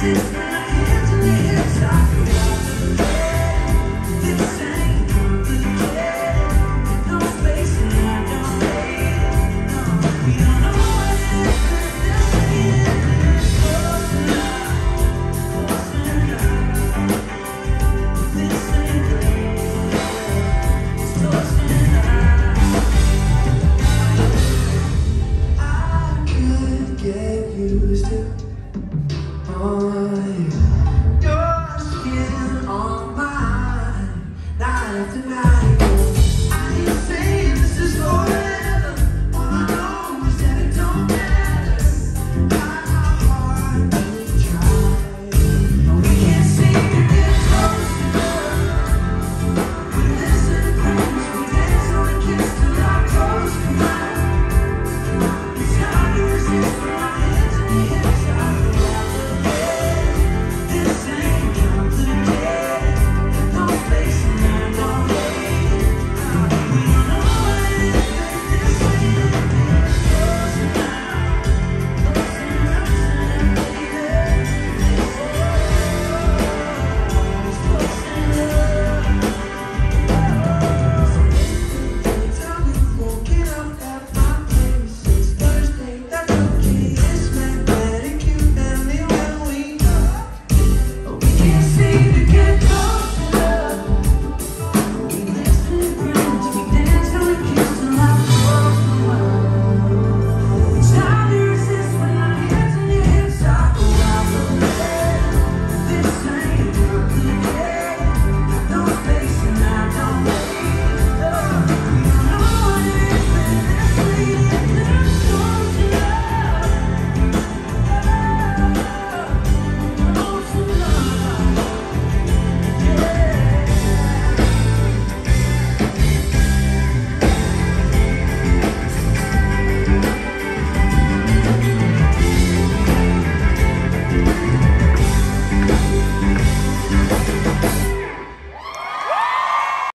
Music